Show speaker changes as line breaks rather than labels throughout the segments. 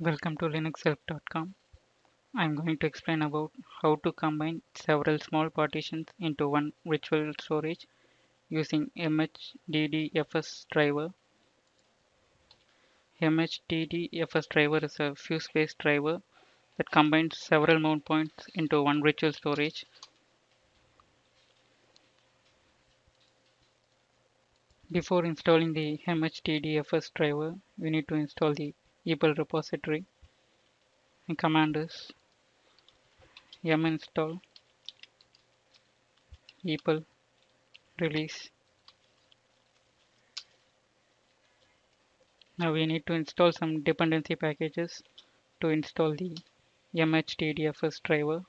Welcome to linuxhelp.com. I'm going to explain about how to combine several small partitions into one virtual storage using MHDDFS driver. MHDDFS driver is a fuse-based driver that combines several mount points into one virtual storage. Before installing the MHDDFS driver, we need to install the EPEL repository. The command is yum install EPEL release. Now we need to install some dependency packages to install the MHDDFS driver.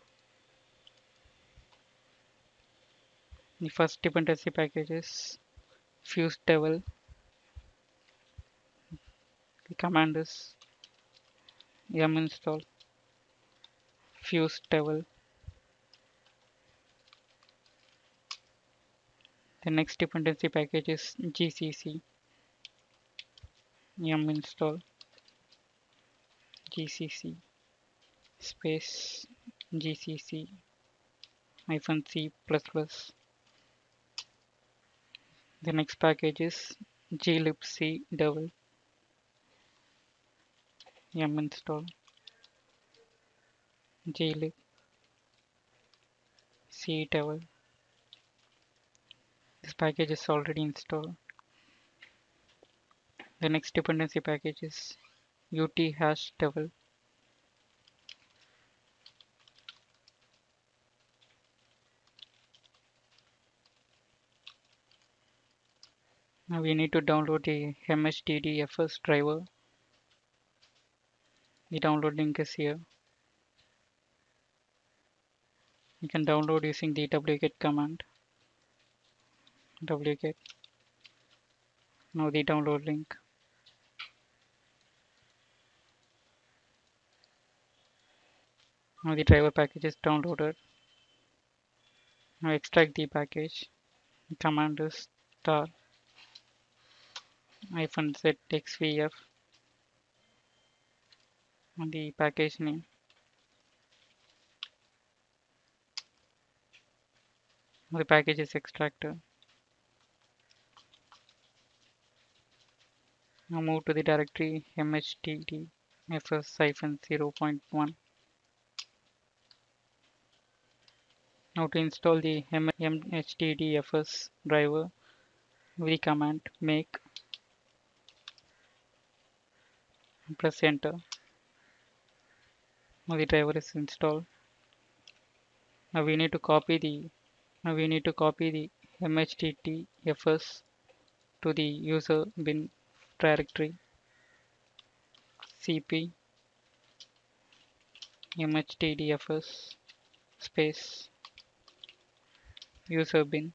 The first dependency package is fuse devel. The command is yum install fuse devel. The next dependency package is gcc yum install gcc space gcc hyphen c plus plus. The next package is glibc devel yum install c devel this package is already installed the next dependency package is ut hash devel now we need to download the mhddfs driver the download link is here. You can download using the wget command. Wget now the download link. Now the driver package is downloaded. Now extract the package. The command is tar. Hyphen z xvf the package name the package is extracted now move to the directory mhddfs-0.1 now to install the mhddfs driver with the command make press enter the driver is installed. Now we need to copy the now we need to copy the mhddfs to the user bin directory. Cp mhddfs space user bin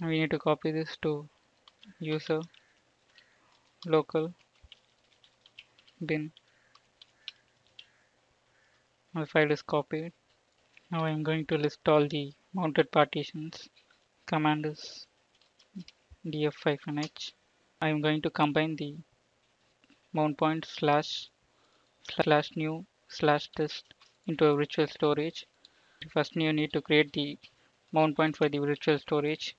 we need to copy this to user local bin. My file is copied. Now I am going to list all the mounted partitions command is df-h I am going to combine the mount point slash slash new slash test into a virtual storage. First you need to create the mount point for the virtual storage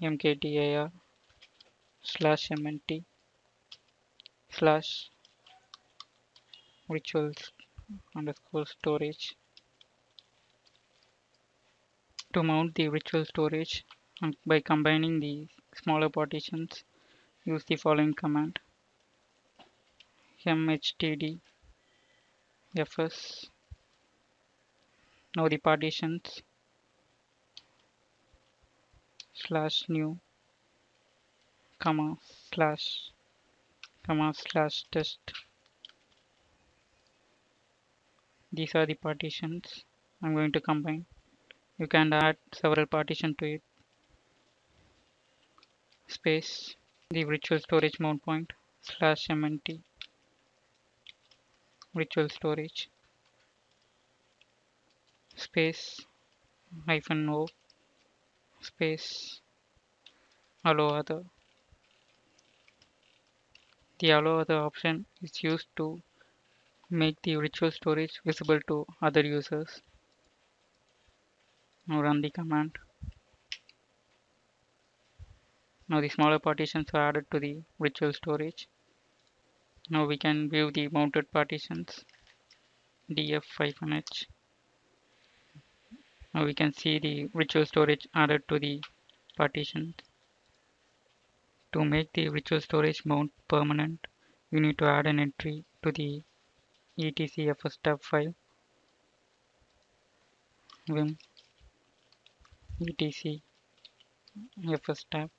mkdir slash mnt slash virtual underscore storage. To mount the virtual storage and by combining the smaller partitions use the following command. Mhdd fs now the partitions slash new comma slash comma slash test. These are the partitions I'm going to combine. You can add several partition to it. Space the virtual storage mount point slash mnt virtual storage. Space hyphen o space allow other. The allow other option is used to make the virtual storage visible to other users. Now run the command. Now the smaller partitions are added to the virtual storage. Now we can view the mounted partitions df-h. Now we can see the virtual storage added to the partition. To make the virtual storage mount permanent, you need to add an entry to the etc fstab file. Vim. Etc fstab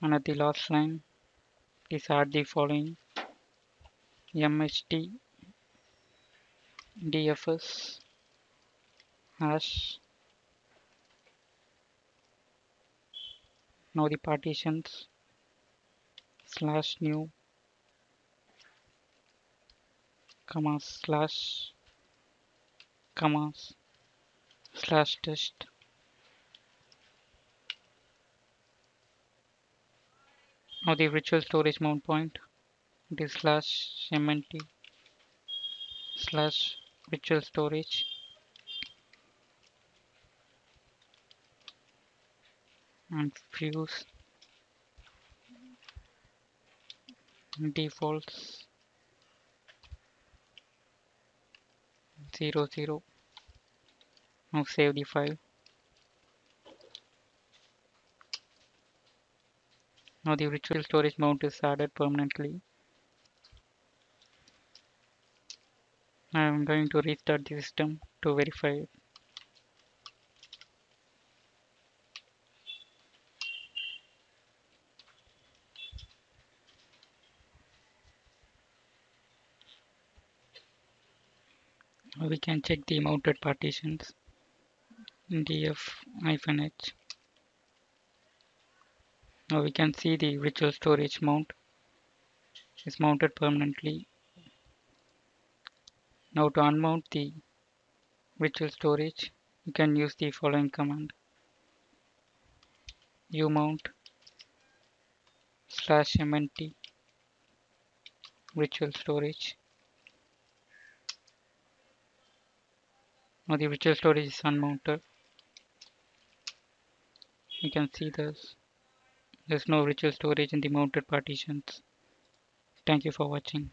and at the last line please add the following. Mht dfs hash now the partitions. Slash new. Comma slash. Commas slash test. Now the virtual storage mount point. It is slash mnt slash virtual storage and fuse. Defaults. 0 0 now save the file. Now the virtual storage mount is added permanently. I am going to restart the system to verify it. We can check the mounted partitions. Df-h now we can see the virtual storage mount. Is mounted permanently. Now to unmount the virtual storage, you can use the following command. Umount slash mnt virtual storage. Now the virtual storage is unmounted. You can see this. There's no virtual storage in the mounted partitions. Thank you for watching.